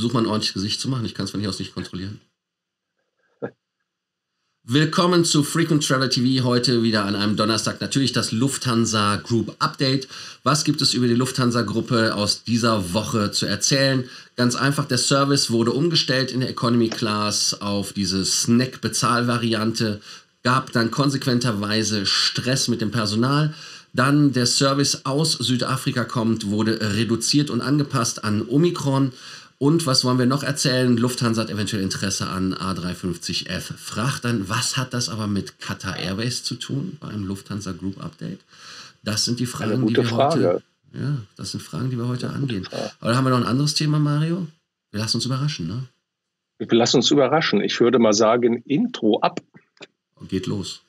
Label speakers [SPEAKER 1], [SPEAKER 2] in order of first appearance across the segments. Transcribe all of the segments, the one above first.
[SPEAKER 1] Versuch mal ein ordentliches Gesicht zu machen. Ich kann es von hier aus nicht kontrollieren. Willkommen zu Frequent Travel TV. Heute wieder an einem Donnerstag natürlich das Lufthansa Group Update. Was gibt es über die Lufthansa Gruppe aus dieser Woche zu erzählen? Ganz einfach, der Service wurde umgestellt in der Economy Class auf diese Snack-Bezahlvariante, gab dann konsequenterweise Stress mit dem Personal. Dann der Service aus Südafrika kommt, wurde reduziert und angepasst an Omikron. Und was wollen wir noch erzählen? Lufthansa hat eventuell Interesse an A350F Frachtern. Was hat das aber mit Qatar Airways zu tun beim Lufthansa Group Update? Das sind die Fragen, die wir Frage. heute. Ja, das sind Fragen, die wir heute angehen. Oder haben wir noch ein anderes Thema, Mario? Wir lassen uns überraschen, ne?
[SPEAKER 2] Wir lassen uns überraschen. Ich würde mal sagen, Intro ab.
[SPEAKER 1] Geht los.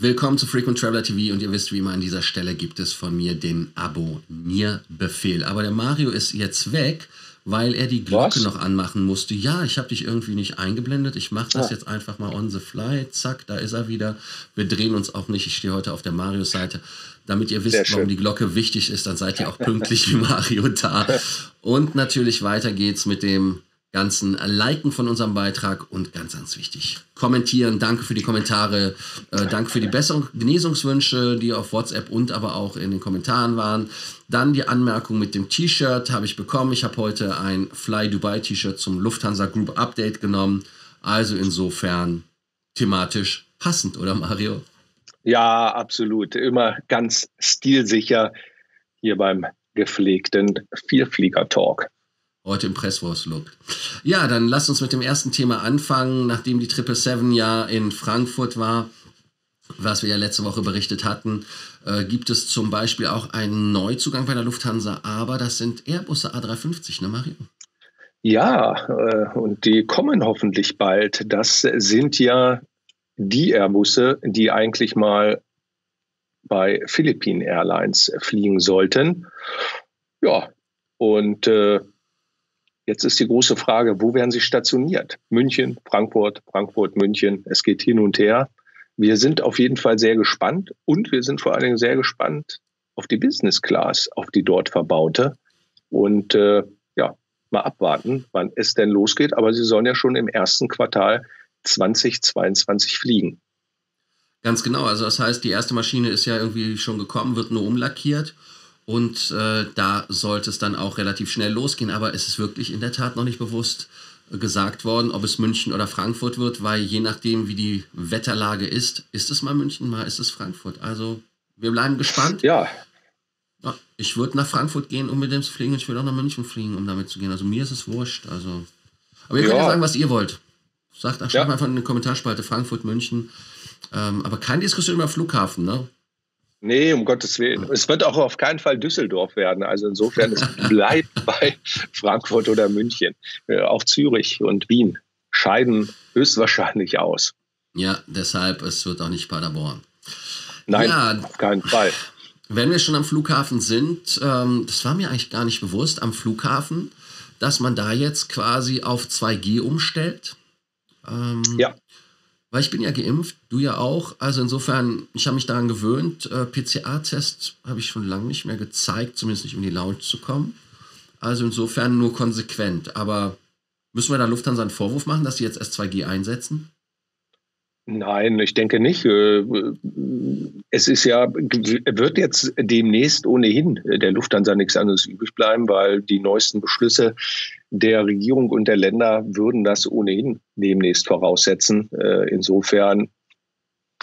[SPEAKER 1] Willkommen zu Frequent Traveler TV und ihr wisst, wie immer an dieser Stelle gibt es von mir den Abonnierbefehl. Aber der Mario ist jetzt weg, weil er die Glocke Was? noch anmachen musste. Ja, ich habe dich irgendwie nicht eingeblendet. Ich mache das ja. jetzt einfach mal on the fly. Zack, da ist er wieder. Wir drehen uns auch nicht. Ich stehe heute auf der Mario-Seite. Damit ihr wisst, warum die Glocke wichtig ist, dann seid ihr auch pünktlich wie Mario da. Und natürlich weiter geht's mit dem ganzen Liken von unserem Beitrag und ganz, ganz wichtig, kommentieren. Danke für die Kommentare, äh, danke für die Besserung, Genesungswünsche, die auf WhatsApp und aber auch in den Kommentaren waren. Dann die Anmerkung mit dem T-Shirt habe ich bekommen. Ich habe heute ein Fly Dubai T-Shirt zum Lufthansa Group Update genommen. Also insofern thematisch passend, oder Mario?
[SPEAKER 2] Ja, absolut. Immer ganz stilsicher hier beim gepflegten Vierflieger-Talk.
[SPEAKER 1] Heute im Presswurst-Look. Ja, dann lasst uns mit dem ersten Thema anfangen. Nachdem die 777 ja in Frankfurt war, was wir ja letzte Woche berichtet hatten, äh, gibt es zum Beispiel auch einen Neuzugang bei der Lufthansa, aber das sind Airbusse A350, ne Mario?
[SPEAKER 2] Ja, äh, und die kommen hoffentlich bald. Das sind ja die Airbusse, die eigentlich mal bei Philippine Airlines fliegen sollten. Ja, und äh, Jetzt ist die große Frage, wo werden sie stationiert? München, Frankfurt, Frankfurt, München. Es geht hin und her. Wir sind auf jeden Fall sehr gespannt und wir sind vor allen Dingen sehr gespannt auf die Business Class, auf die dort verbaute. Und äh, ja, mal abwarten, wann es denn losgeht. Aber sie sollen ja schon im ersten Quartal 2022 fliegen.
[SPEAKER 1] Ganz genau. Also das heißt, die erste Maschine ist ja irgendwie schon gekommen, wird nur umlackiert. Und äh, da sollte es dann auch relativ schnell losgehen. Aber es ist wirklich in der Tat noch nicht bewusst äh, gesagt worden, ob es München oder Frankfurt wird, weil je nachdem, wie die Wetterlage ist, ist es mal München, mal ist es Frankfurt. Also wir bleiben gespannt.
[SPEAKER 2] Ja.
[SPEAKER 1] ja ich würde nach Frankfurt gehen, um mit dem zu fliegen. Ich will auch nach München fliegen, um damit zu gehen. Also mir ist es wurscht. Also. Aber ihr ja. könnt ja sagen, was ihr wollt. Sagt, schreibt ja. einfach in die Kommentarspalte Frankfurt, München. Ähm, aber keine Diskussion über Flughafen, ne?
[SPEAKER 2] Nee, um Gottes Willen. Es wird auch auf keinen Fall Düsseldorf werden. Also insofern, es bleibt bei Frankfurt oder München. Äh, auch Zürich und Wien scheiden höchstwahrscheinlich aus.
[SPEAKER 1] Ja, deshalb, es wird auch nicht Paderborn.
[SPEAKER 2] Nein, ja, auf keinen Fall.
[SPEAKER 1] Wenn wir schon am Flughafen sind, ähm, das war mir eigentlich gar nicht bewusst, am Flughafen, dass man da jetzt quasi auf 2G umstellt.
[SPEAKER 2] Ähm, ja.
[SPEAKER 1] Weil ich bin ja geimpft, du ja auch. Also insofern, ich habe mich daran gewöhnt. Äh, PCA-Test habe ich schon lange nicht mehr gezeigt, zumindest nicht um die Lounge zu kommen. Also insofern nur konsequent. Aber müssen wir da Lufthansa einen Vorwurf machen, dass sie jetzt S2G einsetzen?
[SPEAKER 2] Nein, ich denke nicht. Äh, es ist ja, wird jetzt demnächst ohnehin der Lufthansa nichts anderes übrig bleiben, weil die neuesten Beschlüsse der Regierung und der Länder würden das ohnehin demnächst voraussetzen. Äh, insofern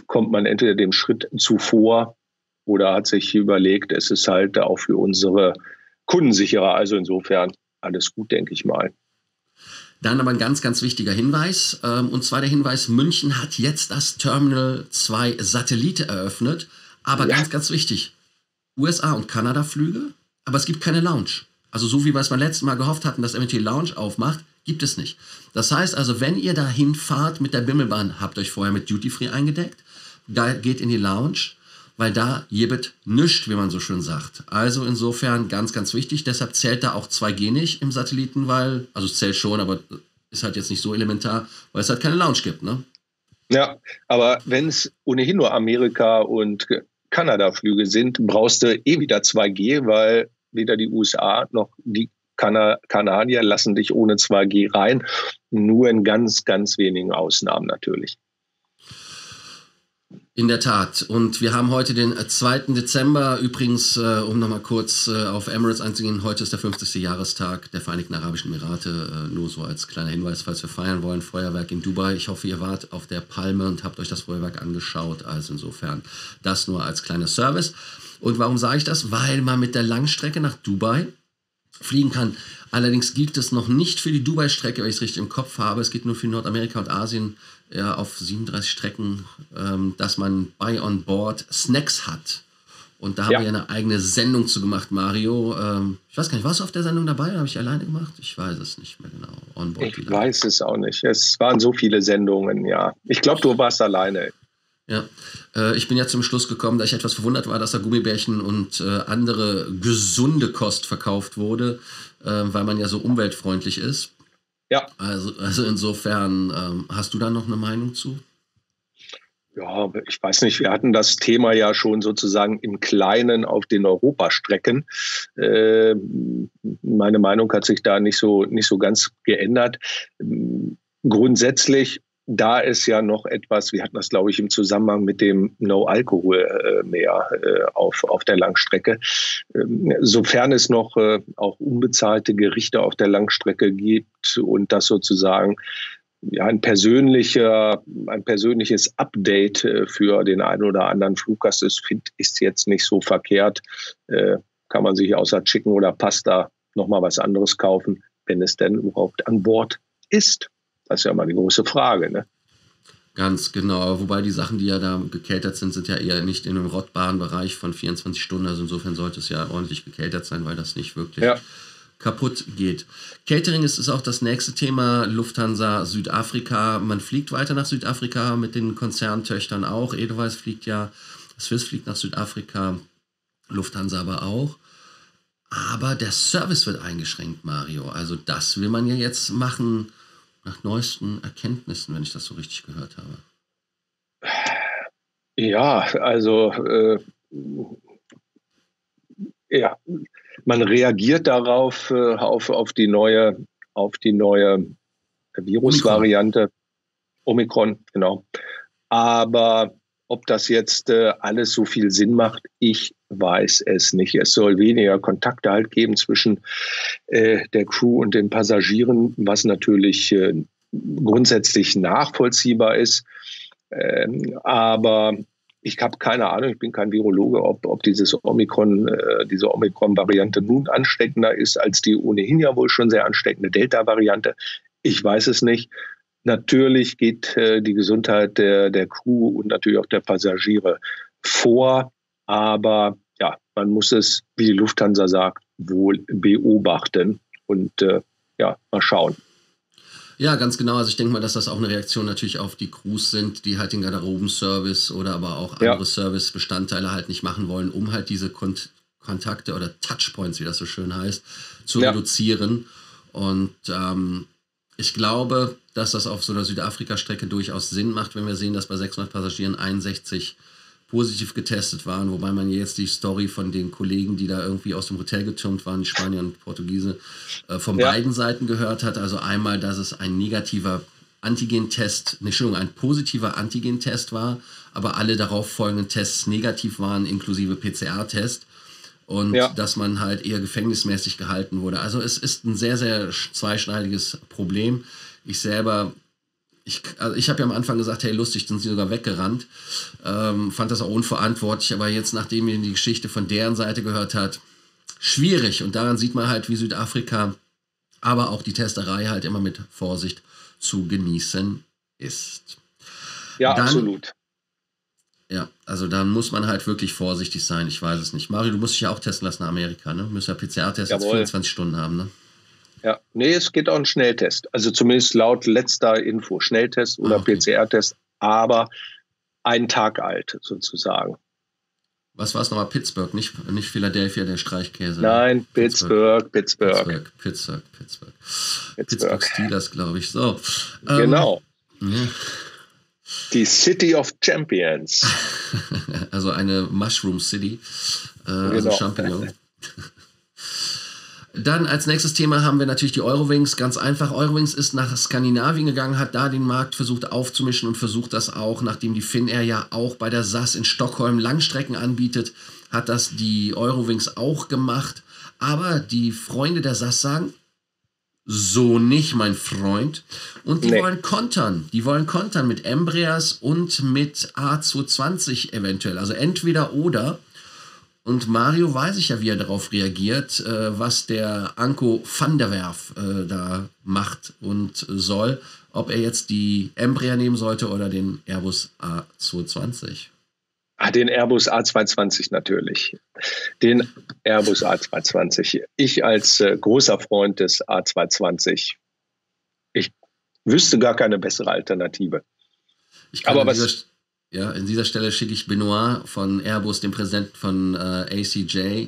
[SPEAKER 2] kommt man entweder dem Schritt zuvor oder hat sich überlegt, es ist halt auch für unsere Kunden sicherer. Also insofern alles gut, denke ich mal.
[SPEAKER 1] Dann aber ein ganz, ganz wichtiger Hinweis. Ähm, und zwar der Hinweis, München hat jetzt das Terminal 2 Satellite eröffnet. Aber ja. ganz, ganz wichtig, USA und Kanada Flüge, aber es gibt keine Lounge. Also so wie wir es beim letzten Mal gehofft hatten, dass eventuell Lounge aufmacht, gibt es nicht. Das heißt also, wenn ihr dahin fahrt mit der Bimmelbahn, habt euch vorher mit Duty Free eingedeckt, geht in die Lounge, weil da jebet nischt, wie man so schön sagt. Also insofern ganz, ganz wichtig. Deshalb zählt da auch 2G nicht im Satelliten, weil, also es zählt schon, aber ist halt jetzt nicht so elementar, weil es halt keine Lounge gibt, ne?
[SPEAKER 2] Ja, aber wenn es ohnehin nur Amerika und Kanada-Flüge sind, brauchst du eh wieder 2G, weil weder die USA noch die Kana Kanadier lassen dich ohne 2G rein. Nur in ganz, ganz wenigen Ausnahmen natürlich.
[SPEAKER 1] In der Tat. Und wir haben heute den 2. Dezember. Übrigens, äh, um nochmal kurz äh, auf Emirates einzugehen, heute ist der 50. Jahrestag der Vereinigten Arabischen Emirate. Äh, nur so als kleiner Hinweis, falls wir feiern wollen. Feuerwerk in Dubai. Ich hoffe, ihr wart auf der Palme und habt euch das Feuerwerk angeschaut. Also insofern das nur als kleiner Service. Und warum sage ich das? Weil man mit der Langstrecke nach Dubai fliegen kann. Allerdings gilt es noch nicht für die Dubai-Strecke, wenn ich es richtig im Kopf habe. Es geht nur für Nordamerika und Asien ja, auf 37 Strecken, ähm, dass man bei on board Snacks hat. Und da haben ja. wir eine eigene Sendung zu gemacht, Mario. Ähm, ich weiß gar nicht, warst du auf der Sendung dabei oder habe ich alleine gemacht? Ich weiß es nicht mehr genau.
[SPEAKER 2] Ich wieder. weiß es auch nicht. Es waren so viele Sendungen, ja. Ich glaube, du warst alleine.
[SPEAKER 1] Ja, äh, ich bin ja zum Schluss gekommen, da ich etwas verwundert war, dass da Gummibärchen und äh, andere gesunde Kost verkauft wurde, äh, weil man ja so umweltfreundlich ist. Ja. Also, also insofern, ähm, hast du da noch eine Meinung zu?
[SPEAKER 2] Ja, ich weiß nicht, wir hatten das Thema ja schon sozusagen im Kleinen auf den Europastrecken. Äh, meine Meinung hat sich da nicht so, nicht so ganz geändert. Grundsätzlich da ist ja noch etwas, wir hatten das, glaube ich, im Zusammenhang mit dem No-Alkohol äh, mehr äh, auf, auf der Langstrecke. Ähm, sofern es noch äh, auch unbezahlte Gerichte auf der Langstrecke gibt und das sozusagen ja, ein persönlicher, ein persönliches Update für den einen oder anderen Fluggast ist, find, ist jetzt nicht so verkehrt. Kann man sich außer Chicken oder Pasta nochmal was anderes kaufen, wenn es denn überhaupt an Bord ist. Das ist ja mal die große Frage, ne?
[SPEAKER 1] Ganz genau. Wobei die Sachen, die ja da gekältert sind, sind ja eher nicht in einem rottbaren Bereich von 24 Stunden. Also insofern sollte es ja ordentlich gekältert sein, weil das nicht wirklich ja. kaputt geht. Catering ist, ist auch das nächste Thema. Lufthansa Südafrika. Man fliegt weiter nach Südafrika mit den Konzerntöchtern auch. Edelweiss fliegt ja, Swiss fliegt nach Südafrika, Lufthansa aber auch. Aber der Service wird eingeschränkt, Mario. Also das will man ja jetzt machen nach neuesten Erkenntnissen, wenn ich das so richtig gehört habe.
[SPEAKER 2] Ja, also äh, ja, man reagiert darauf äh, auf, auf die neue auf die neue Virusvariante Omikron. Omikron, genau. Aber ob das jetzt äh, alles so viel Sinn macht, ich weiß es nicht. Es soll weniger Kontakte halt geben zwischen äh, der Crew und den Passagieren, was natürlich äh, grundsätzlich nachvollziehbar ist. Ähm, aber ich habe keine Ahnung, ich bin kein Virologe, ob, ob dieses Omikron, äh, diese Omikron-Variante nun ansteckender ist als die ohnehin ja wohl schon sehr ansteckende Delta-Variante. Ich weiß es nicht. Natürlich geht äh, die Gesundheit der, der Crew und natürlich auch der Passagiere vor, aber ja, man muss es, wie die Lufthansa sagt, wohl beobachten und äh, ja, mal schauen.
[SPEAKER 1] Ja, ganz genau. Also ich denke mal, dass das auch eine Reaktion natürlich auf die Crews sind, die halt den Garderobenservice oder aber auch andere ja. Service-Bestandteile halt nicht machen wollen, um halt diese Kont Kontakte oder Touchpoints, wie das so schön heißt, zu ja. reduzieren. Und ähm, ich glaube, dass das auf so einer Südafrika-Strecke durchaus Sinn macht, wenn wir sehen, dass bei 600 Passagieren 61 positiv getestet waren, wobei man jetzt die Story von den Kollegen, die da irgendwie aus dem Hotel getürmt waren, die Spanier und Portugiese, äh, von ja. beiden Seiten gehört hat. Also einmal, dass es ein negativer Antigen-Test, ne, Entschuldigung, ein positiver Antigen-Test war, aber alle darauf folgenden Tests negativ waren, inklusive PCR-Test. Und ja. dass man halt eher gefängnismäßig gehalten wurde. Also es ist ein sehr, sehr zweischneidiges Problem. Ich selber ich, also ich habe ja am Anfang gesagt, hey, lustig, sind sie sogar weggerannt. Ähm, fand das auch unverantwortlich, aber jetzt, nachdem ihr die Geschichte von deren Seite gehört hat, schwierig. Und daran sieht man halt, wie Südafrika, aber auch die Testerei halt immer mit Vorsicht zu genießen ist.
[SPEAKER 2] Ja, Dann, absolut.
[SPEAKER 1] Ja, also dann muss man halt wirklich vorsichtig sein. Ich weiß es nicht. Mario, du musst dich ja auch testen lassen in Amerika, ne? Du musst ja PCR-Test jetzt 24 Stunden haben, ne?
[SPEAKER 2] Ja, nee, es geht auch ein Schnelltest. Also zumindest laut letzter Info. Schnelltest oder ah, okay. PCR-Test, aber einen Tag alt sozusagen.
[SPEAKER 1] Was war es nochmal? Pittsburgh, nicht, nicht Philadelphia, der Streichkäse.
[SPEAKER 2] Nein, Pittsburgh, Pittsburgh.
[SPEAKER 1] Pittsburgh, Pittsburgh, Pittsburgh. Pittsburgh, Pittsburgh Steelers, glaube ich. So.
[SPEAKER 2] Ähm, genau. Ja. Die City of Champions.
[SPEAKER 1] also eine Mushroom City, äh, also genau. Champignon. Dann als nächstes Thema haben wir natürlich die Eurowings. Ganz einfach, Eurowings ist nach Skandinavien gegangen, hat da den Markt versucht aufzumischen und versucht das auch, nachdem die Finnair ja auch bei der SAS in Stockholm Langstrecken anbietet, hat das die Eurowings auch gemacht. Aber die Freunde der SAS sagen, so nicht, mein Freund. Und die nee. wollen kontern. Die wollen kontern mit Embraers und mit A220 eventuell. Also entweder oder. Und Mario weiß ich ja, wie er darauf reagiert, äh, was der Anko van der Werf äh, da macht und soll. Ob er jetzt die Embraer nehmen sollte oder den Airbus A220.
[SPEAKER 2] Ah, den Airbus A220 natürlich. Den Airbus A220. Ich als äh, großer Freund des A220, ich wüsste gar keine bessere Alternative.
[SPEAKER 1] Aber was, ja, an dieser Stelle schicke ich Benoit von Airbus, dem Präsidenten von äh, ACJ,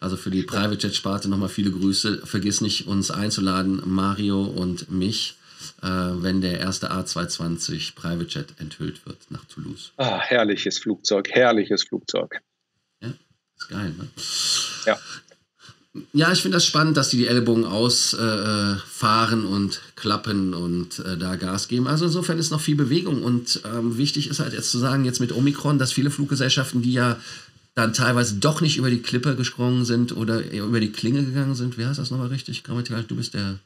[SPEAKER 1] also für die Private Jet Sparte nochmal viele Grüße. Vergiss nicht, uns einzuladen, Mario und mich, äh, wenn der erste A220 Private Jet enthüllt wird nach Toulouse.
[SPEAKER 2] Ah, herrliches Flugzeug, herrliches Flugzeug.
[SPEAKER 1] Ja, ist geil, ne?
[SPEAKER 2] Ja.
[SPEAKER 1] Ja, ich finde das spannend, dass die die Ellbogen ausfahren äh, und klappen und äh, da Gas geben. Also insofern ist noch viel Bewegung und ähm, wichtig ist halt jetzt zu sagen, jetzt mit Omikron, dass viele Fluggesellschaften, die ja dann teilweise doch nicht über die Klippe gesprungen sind oder über die Klinge gegangen sind. Wie heißt das nochmal richtig? Grammatikal, du bist der.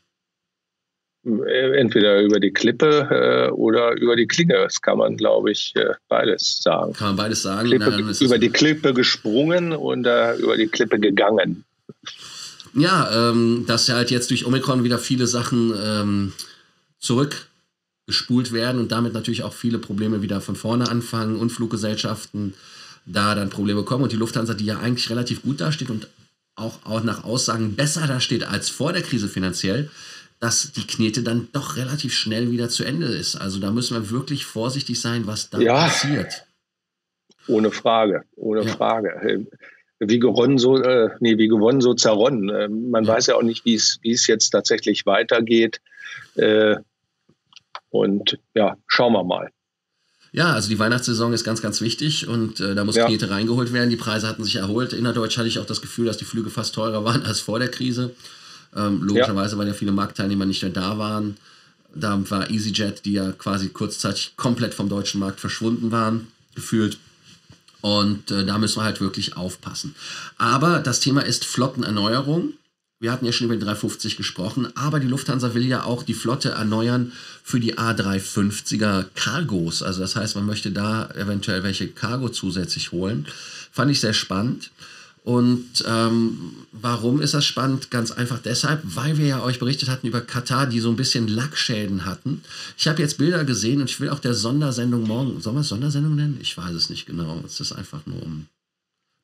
[SPEAKER 2] Äh, entweder über die Klippe äh, oder über die Klinge. Das kann man, glaube ich, äh, beides sagen.
[SPEAKER 1] Kann man beides sagen.
[SPEAKER 2] Klippe, über die Klippe gesprungen und äh, über die Klippe gegangen.
[SPEAKER 1] Ja, ähm, dass halt jetzt durch Omikron wieder viele Sachen ähm, zurückgespult werden und damit natürlich auch viele Probleme wieder von vorne anfangen und Fluggesellschaften da dann Probleme kommen. Und die Lufthansa, die ja eigentlich relativ gut dasteht und auch, auch nach Aussagen besser dasteht als vor der Krise finanziell, dass die Knete dann doch relativ schnell wieder zu Ende ist. Also da müssen wir wirklich vorsichtig sein, was da ja, passiert.
[SPEAKER 2] Ohne Frage, ohne ja. Frage wie gewonnen, so, äh, nee, wie gewonnen, so zerronnen. Äh, man weiß ja auch nicht, wie es jetzt tatsächlich weitergeht. Äh, und ja, schauen wir mal.
[SPEAKER 1] Ja, also die Weihnachtssaison ist ganz, ganz wichtig und äh, da muss ja. Knete reingeholt werden. Die Preise hatten sich erholt. Innerdeutsch hatte ich auch das Gefühl, dass die Flüge fast teurer waren als vor der Krise. Ähm, logischerweise, ja. weil ja viele Marktteilnehmer nicht mehr da waren. Da war EasyJet, die ja quasi kurzzeitig komplett vom deutschen Markt verschwunden waren, gefühlt. Und äh, da müssen wir halt wirklich aufpassen. Aber das Thema ist Flottenerneuerung. Wir hatten ja schon über die 350 gesprochen, aber die Lufthansa will ja auch die Flotte erneuern für die A350er Cargos. Also das heißt, man möchte da eventuell welche Cargo zusätzlich holen. Fand ich sehr spannend. Und ähm, warum ist das spannend? Ganz einfach deshalb, weil wir ja euch berichtet hatten über Katar, die so ein bisschen Lackschäden hatten. Ich habe jetzt Bilder gesehen und ich will auch der Sondersendung morgen, sollen wir es Sondersendung nennen? Ich weiß es nicht genau. Es ist einfach nur um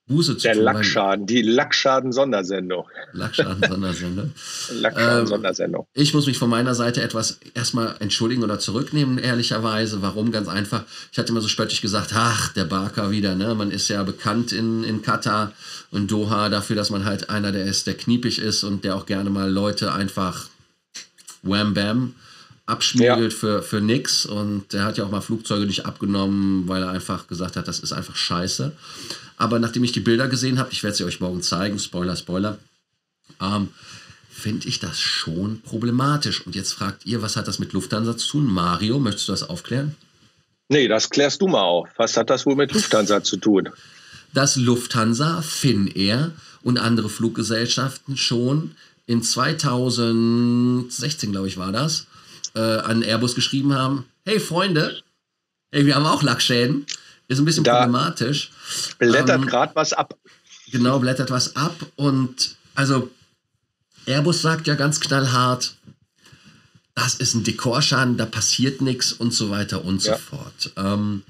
[SPEAKER 1] Buße zu
[SPEAKER 2] Der tun. Der Lackschaden, die Lackschaden-Sondersendung.
[SPEAKER 1] Lackschaden-Sondersendung.
[SPEAKER 2] Lackschaden-Sondersendung.
[SPEAKER 1] Ähm, ich muss mich von meiner Seite etwas erstmal entschuldigen oder zurücknehmen, ehrlicherweise. Warum? Ganz einfach. Ich hatte immer so spöttisch gesagt, ach, der Barker wieder, ne? Man ist ja bekannt in, in Katar und Doha dafür, dass man halt einer der ist, der kniepig ist und der auch gerne mal Leute einfach wham bam abschmuggelt ja. für, für nix. Und der hat ja auch mal Flugzeuge nicht abgenommen, weil er einfach gesagt hat, das ist einfach scheiße. Aber nachdem ich die Bilder gesehen habe, ich werde sie euch morgen zeigen, Spoiler, Spoiler, ähm, finde ich das schon problematisch. Und jetzt fragt ihr, was hat das mit Lufthansa zu tun? Mario, möchtest du das aufklären?
[SPEAKER 2] Nee, das klärst du mal auf. Was hat das wohl mit Lufthansa zu tun?
[SPEAKER 1] Dass Lufthansa, Finnair und andere Fluggesellschaften schon in 2016, glaube ich, war das, äh, an Airbus geschrieben haben: Hey Freunde, hey, wir haben auch Lackschäden. Ist ein bisschen da problematisch.
[SPEAKER 2] Blättert ähm, gerade was ab.
[SPEAKER 1] Genau, blättert was ab. Und also Airbus sagt ja ganz knallhart, das ist ein Dekorschaden, da passiert nichts und so weiter und ja. so fort. Ähm,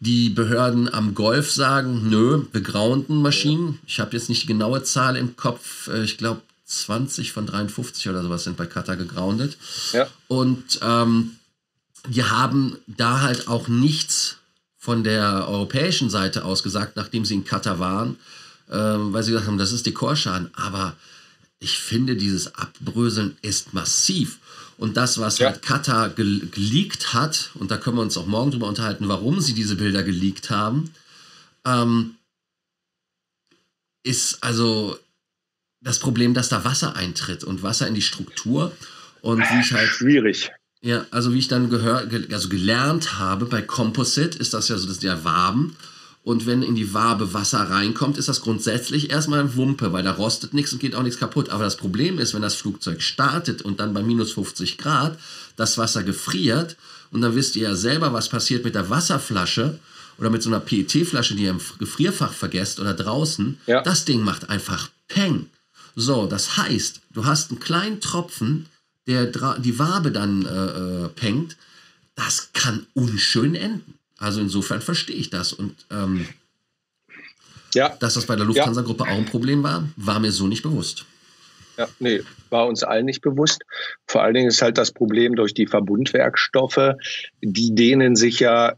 [SPEAKER 1] die Behörden am Golf sagen, nö, begrauenden Maschinen. Ich habe jetzt nicht die genaue Zahl im Kopf. Äh, ich glaube, 20 von 53 oder sowas sind bei Qatar gegroundet.
[SPEAKER 2] Ja.
[SPEAKER 1] Und ähm, die haben da halt auch nichts von der europäischen Seite aus gesagt, nachdem sie in Katar waren, ähm, weil sie gesagt haben, das ist Dekorschaden. Aber ich finde, dieses Abbröseln ist massiv. Und das, was ja. halt Katar ge geleakt hat, und da können wir uns auch morgen drüber unterhalten, warum sie diese Bilder geleakt haben, ähm, ist also das Problem, dass da Wasser eintritt und Wasser in die Struktur. Und wie ich halt.
[SPEAKER 2] Schwierig.
[SPEAKER 1] Ja, also wie ich dann gehör, also gelernt habe, bei Composite ist das ja so, das ist ja Waben. Und wenn in die Wabe Wasser reinkommt, ist das grundsätzlich erstmal ein Wumpe, weil da rostet nichts und geht auch nichts kaputt. Aber das Problem ist, wenn das Flugzeug startet und dann bei minus 50 Grad das Wasser gefriert, und dann wisst ihr ja selber, was passiert mit der Wasserflasche oder mit so einer PET-Flasche, die ihr im Gefrierfach vergesst oder draußen. Ja. Das Ding macht einfach Peng. So, das heißt, du hast einen kleinen Tropfen, der die Wabe dann äh, äh, pengt. Das kann unschön enden. Also insofern verstehe ich das. Und ähm, ja. dass das bei der Lufthansa-Gruppe ja. auch ein Problem war, war mir so nicht bewusst.
[SPEAKER 2] Ja, nee, war uns allen nicht bewusst. Vor allen Dingen ist halt das Problem durch die Verbundwerkstoffe, die dehnen sich ja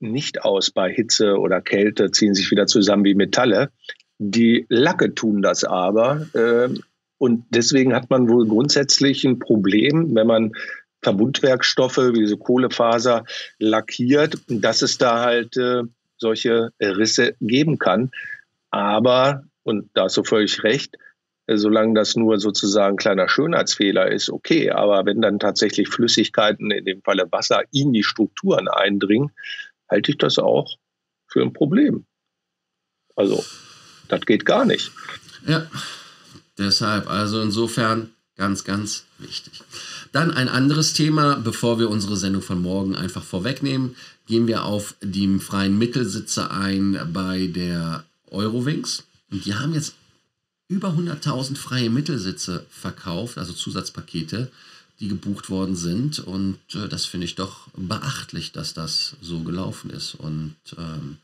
[SPEAKER 2] nicht aus bei Hitze oder Kälte, ziehen sich wieder zusammen wie Metalle. Die Lacke tun das aber. Äh, und deswegen hat man wohl grundsätzlich ein Problem, wenn man Verbundwerkstoffe wie diese Kohlefaser lackiert, dass es da halt äh, solche Risse geben kann. Aber, und da hast du völlig recht, äh, solange das nur sozusagen ein kleiner Schönheitsfehler ist, okay. Aber wenn dann tatsächlich Flüssigkeiten, in dem Falle Wasser, in die Strukturen eindringen, halte ich das auch für ein Problem. Also, das geht gar nicht.
[SPEAKER 1] Ja, deshalb, also insofern ganz, ganz wichtig. Dann ein anderes Thema, bevor wir unsere Sendung von morgen einfach vorwegnehmen, gehen wir auf die freien Mittelsitze ein bei der Eurowings. Und die haben jetzt über 100.000 freie Mittelsitze verkauft, also Zusatzpakete, die gebucht worden sind. Und äh, das finde ich doch beachtlich, dass das so gelaufen ist. Und ähm,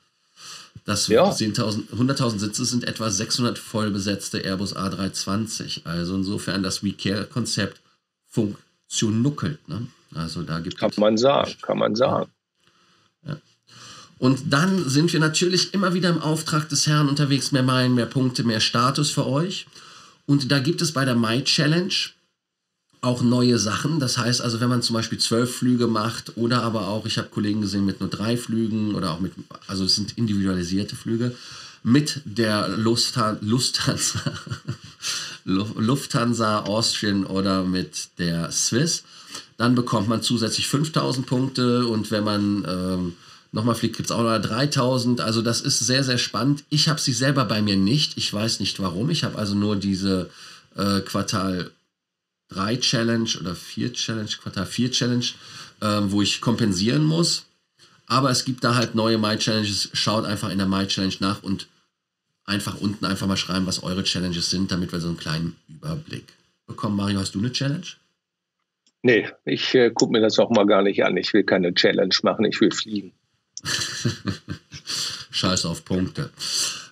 [SPEAKER 1] das ja. 100.000 Sitze sind etwa 600 vollbesetzte Airbus A320. Also insofern das WeCare-Konzept funktioniert. Ne? Also da gibt
[SPEAKER 2] kann man sagen, kann man sagen.
[SPEAKER 1] Ja. Und dann sind wir natürlich immer wieder im Auftrag des Herrn unterwegs, mehr Meilen, mehr Punkte, mehr Status für euch. Und da gibt es bei der Mai Challenge auch neue Sachen. Das heißt also, wenn man zum Beispiel zwölf Flüge macht oder aber auch, ich habe Kollegen gesehen mit nur drei Flügen oder auch mit, also es sind individualisierte Flüge, mit der Lufthansa, Lufthansa, Lufthansa, Austrian oder mit der Swiss. Dann bekommt man zusätzlich 5000 Punkte und wenn man ähm, nochmal fliegt, gibt es auch noch 3000. Also das ist sehr, sehr spannend. Ich habe sie selber bei mir nicht. Ich weiß nicht warum. Ich habe also nur diese äh, Quartal 3 Challenge oder 4 Challenge, Quartal 4 Challenge, äh, wo ich kompensieren muss. Aber es gibt da halt neue My Challenges. Schaut einfach in der My Challenge nach und einfach unten einfach mal schreiben, was eure Challenges sind, damit wir so einen kleinen Überblick bekommen. Mario, hast du eine Challenge?
[SPEAKER 2] Nee, ich äh, gucke mir das auch mal gar nicht an. Ich will keine Challenge machen, ich will fliegen.
[SPEAKER 1] Scheiß auf Punkte.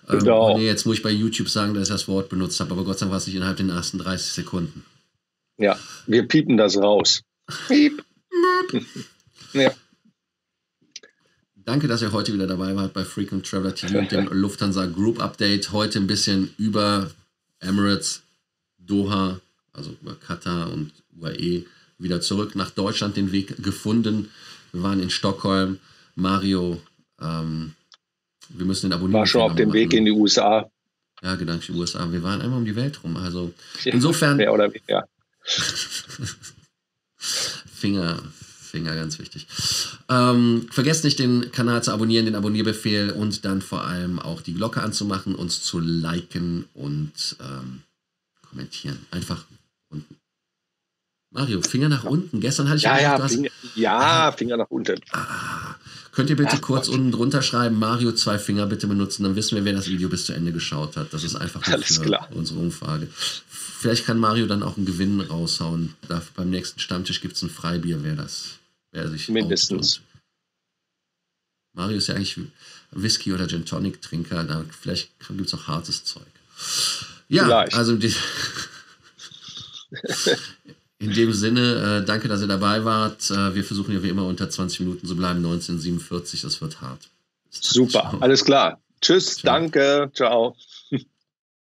[SPEAKER 1] Ähm, genau. Ähm, nee, jetzt muss ich bei YouTube sagen, dass ich das Wort benutzt habe, aber Gott sei Dank war es nicht innerhalb der ersten 30 Sekunden.
[SPEAKER 2] Ja, wir piepen das raus. Piep.
[SPEAKER 1] ja. Danke, dass ihr heute wieder dabei wart bei Frequent Traveler TV und dem Lufthansa Group Update. Heute ein bisschen über Emirates, Doha, also über Katar und UAE, wieder zurück nach Deutschland den Weg gefunden. Wir waren in Stockholm. Mario, ähm, wir müssen den Abonnieren.
[SPEAKER 2] War schon auf dem Weg in die USA.
[SPEAKER 1] Ja, gedanklich USA. Wir waren einmal um die Welt rum. Also insofern.
[SPEAKER 2] Mehr oder weniger.
[SPEAKER 1] Finger, Finger, ganz wichtig. Ähm, vergesst nicht, den Kanal zu abonnieren, den Abonnierbefehl und dann vor allem auch die Glocke anzumachen, uns zu liken und ähm, kommentieren. Einfach unten. Mario, Finger nach unten. Gestern hatte ich
[SPEAKER 2] ja, ja, Finger, ja, Finger nach unten.
[SPEAKER 1] Ah, könnt ihr bitte Ach, kurz Gott. unten drunter schreiben, Mario zwei Finger bitte benutzen, dann wissen wir, wer das Video bis zu Ende geschaut hat. Das ist einfach
[SPEAKER 2] Alles
[SPEAKER 1] für
[SPEAKER 2] klar.
[SPEAKER 1] unsere Umfrage. Vielleicht kann Mario dann auch einen Gewinn raushauen. Da, beim nächsten Stammtisch gibt es ein Freibier, wer das wer sich
[SPEAKER 2] Mindestens.
[SPEAKER 1] Mario ist ja eigentlich Whisky- oder Gin Tonic-Trinker. Da vielleicht gibt es auch hartes Zeug. Ja, vielleicht. also die, in dem Sinne, äh, danke, dass ihr dabei wart. Äh, wir versuchen ja wie immer unter 20 Minuten zu bleiben. 1947, das wird hart.
[SPEAKER 2] Super, Ciao. alles klar. Tschüss, Ciao. danke, ciao.